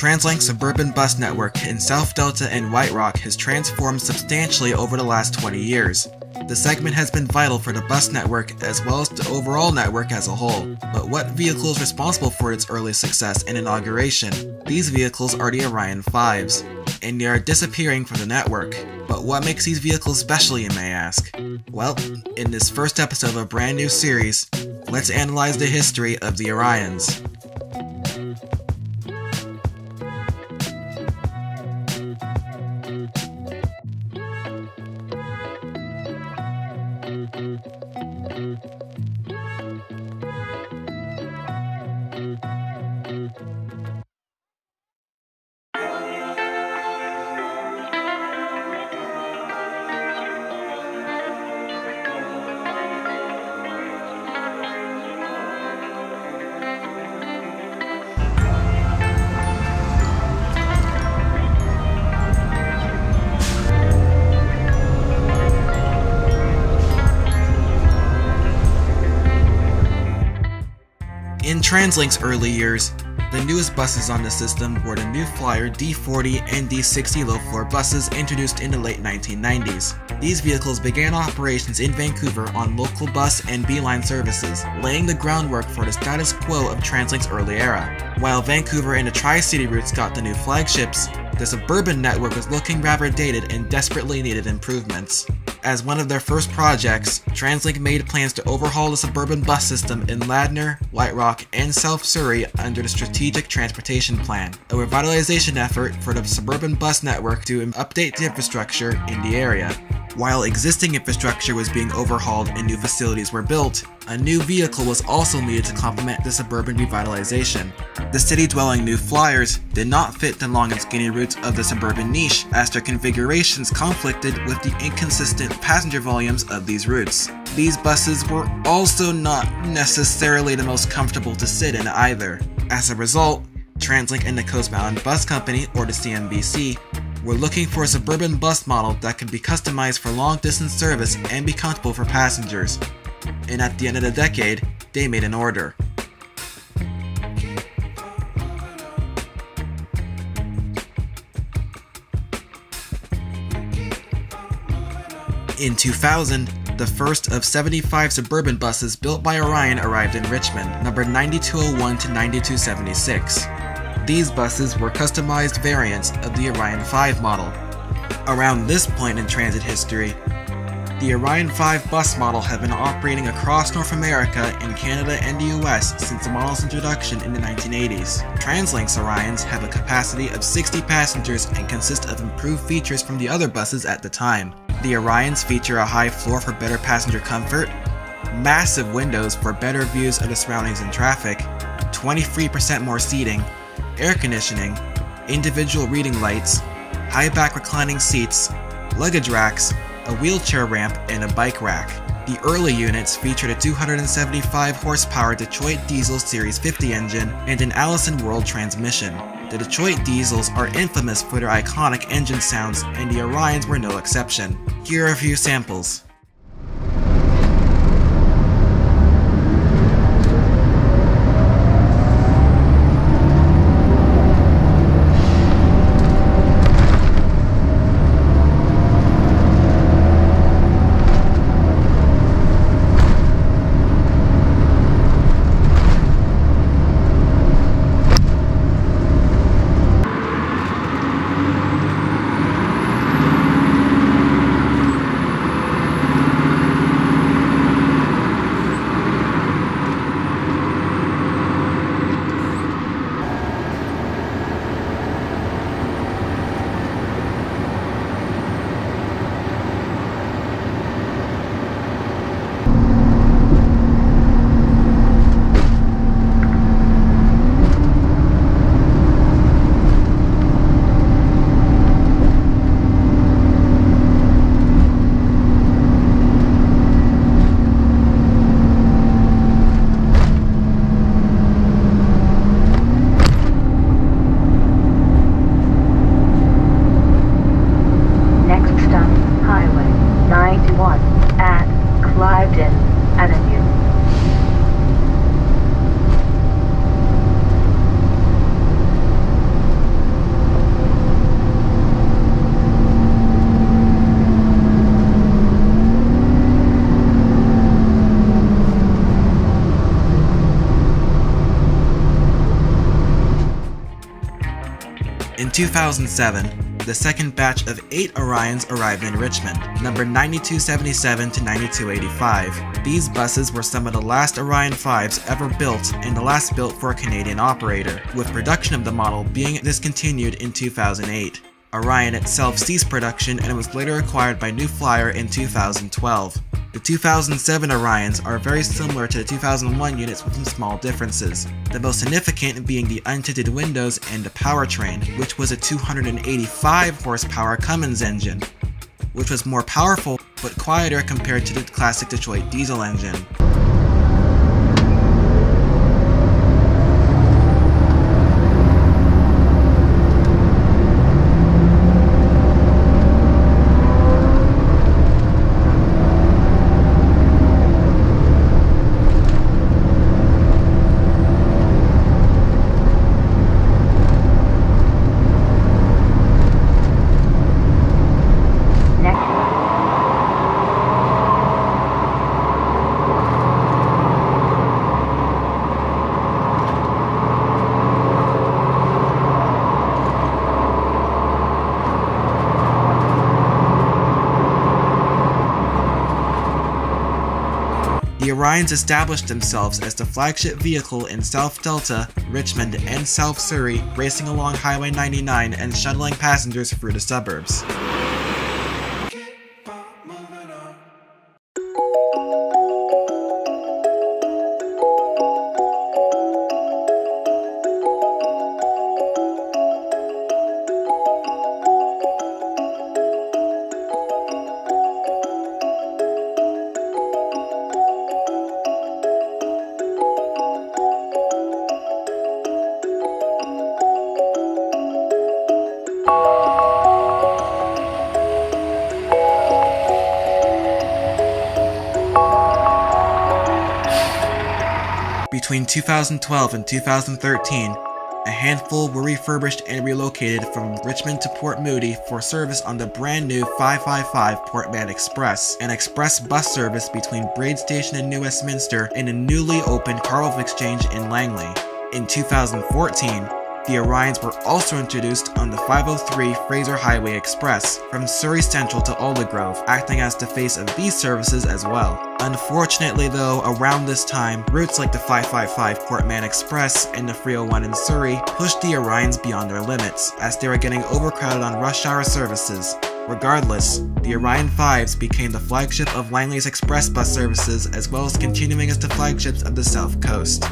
TransLink's suburban bus network in South Delta and White Rock has transformed substantially over the last 20 years. The segment has been vital for the bus network as well as the overall network as a whole. But what vehicle is responsible for its early success and inauguration? These vehicles are the Orion 5s, and they are disappearing from the network. But what makes these vehicles special, you may ask? Well, in this first episode of a brand new series, let's analyze the history of the Orions. TransLink's early years, the newest buses on the system were the New Flyer D40 and D60 low-floor buses introduced in the late 1990s. These vehicles began operations in Vancouver on local bus and B-line services, laying the groundwork for the status quo of TransLink's early era. While Vancouver and the Tri-City routes got the new flagships, the suburban network was looking rather dated and desperately needed improvements. As one of their first projects, TransLink made plans to overhaul the suburban bus system in Ladner, White Rock, and South Surrey under the Strategic Transportation Plan, a revitalization effort for the suburban bus network to update the infrastructure in the area. While existing infrastructure was being overhauled and new facilities were built, a new vehicle was also needed to complement the suburban revitalization. The city-dwelling New Flyers did not fit the long and skinny routes of the suburban niche as their configurations conflicted with the inconsistent passenger volumes of these routes. These buses were also not necessarily the most comfortable to sit in either. As a result, TransLink and the Coast Mountain Bus Company, or the CMBC, were looking for a suburban bus model that can be customized for long distance service and be comfortable for passengers. And at the end of the decade, they made an order. In 2000, the first of 75 suburban buses built by Orion arrived in Richmond, numbered 9201 to 9276. These buses were customized variants of the Orion 5 model. Around this point in transit history, the Orion 5 bus model had been operating across North America and Canada and the US since the model's introduction in the 1980s. TransLink's Orions have a capacity of 60 passengers and consist of improved features from the other buses at the time. The Orions feature a high floor for better passenger comfort, massive windows for better views of the surroundings and traffic, 23% more seating, air conditioning, individual reading lights, high back reclining seats, luggage racks, a wheelchair ramp, and a bike rack. The early units featured a 275 horsepower Detroit Diesel Series 50 engine and an Allison World transmission. The Detroit Diesels are infamous for their iconic engine sounds, and the Orions were no exception. Here are a few samples. 2007, the second batch of 8 Orions arrived in Richmond, number 9277 to 9285. These buses were some of the last Orion 5s ever built and the last built for a Canadian operator, with production of the model being discontinued in 2008. Orion itself ceased production and was later acquired by New Flyer in 2012. The 2007 Orions are very similar to the 2001 units with some small differences, the most significant being the untinted windows and the powertrain, which was a 285 horsepower Cummins engine, which was more powerful but quieter compared to the classic Detroit diesel engine. The Orions established themselves as the flagship vehicle in South Delta, Richmond, and South Surrey, racing along Highway 99 and shuttling passengers through the suburbs. Between 2012 and 2013, a handful were refurbished and relocated from Richmond to Port Moody for service on the brand new 555 Port Mann Express, an express bus service between Braid Station in New Westminster and a newly opened Carvolth Exchange in Langley. In 2014, the Orions were also introduced on the 503 Fraser Highway Express from Surrey Central to Aldergrove, acting as the face of these services as well. Unfortunately though, around this time, routes like the 555 Port Mann Express and the 301 in Surrey pushed the Orions beyond their limits, as they were getting overcrowded on rush hour services. Regardless, the Orion 5s became the flagship of Langley's express bus services as well as continuing as the flagships of the South Coast.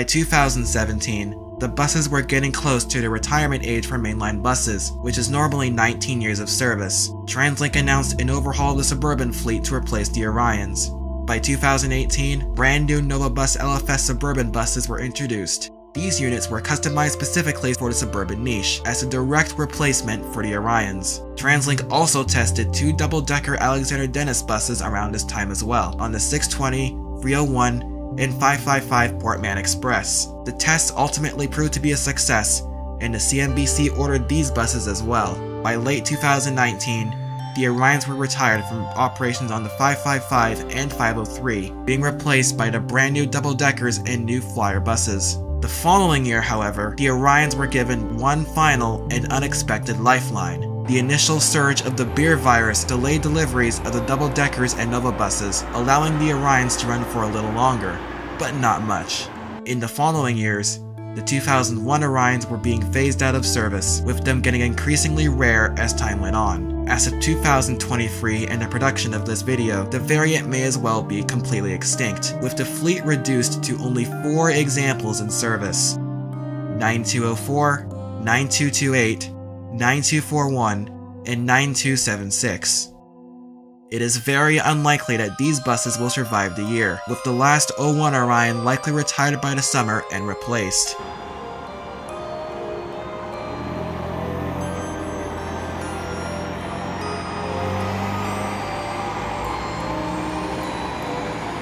By 2017, the buses were getting close to the retirement age for mainline buses, which is normally 19 years of service. TransLink announced an overhaul of the suburban fleet to replace the Orions. By 2018, brand new Nova Bus LFS suburban buses were introduced. These units were customized specifically for the suburban niche, as a direct replacement for the Orions. TransLink also tested two double-decker Alexander Dennis buses around this time as well, on the 620, 301, and 555 Port Mann Express. The tests ultimately proved to be a success, and the CMBC ordered these buses as well. By late 2019, the Orions were retired from operations on the 555 and 503, being replaced by the brand new double-deckers and new Flyer buses. The following year, however, the Orions were given one final and unexpected lifeline. The initial surge of the beer virus delayed deliveries of the double-deckers and Nova buses, allowing the Orions to run for a little longer, but not much. In the following years, the 2001 Orions were being phased out of service, with them getting increasingly rare as time went on. As of 2023 and the production of this video, the variant may as well be completely extinct, with the fleet reduced to only 4 examples in service. 9204, 9228, 9241, and 9276. It is very unlikely that these buses will survive the year, with the last 01 Orion likely retired by the summer and replaced.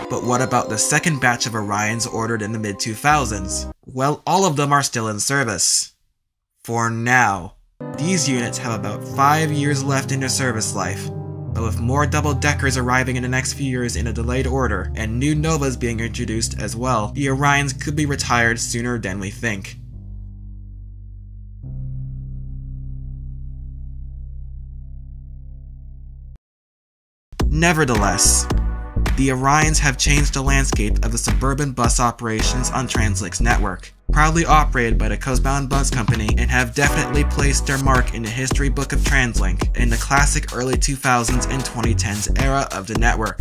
But what about the second batch of Orions ordered in the mid 2000s? Well, all of them are still in service. For now. These units have about 5 years left in their service life, but with more double deckers arriving in the next few years in a delayed order, and new Novas being introduced as well, the Orions could be retired sooner than we think. Nevertheless, the Orions have changed the landscape of the suburban bus operations on Translink's network, proudly operated by the Coast Mountain Bus Company and have definitely placed their mark in the history book of Translink in the classic early 2000s and 2010s era of the network.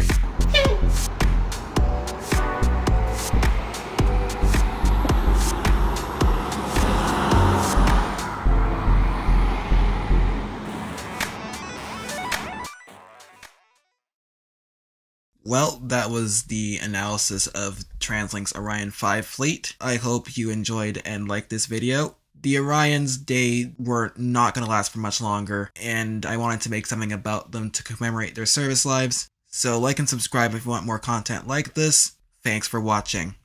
Well, that was the analysis of TransLink's Orion 5 fleet. I hope you enjoyed and liked this video. The Orions Day were not going to last for much longer, and I wanted to make something about them to commemorate their service lives. So like and subscribe if you want more content like this. Thanks for watching.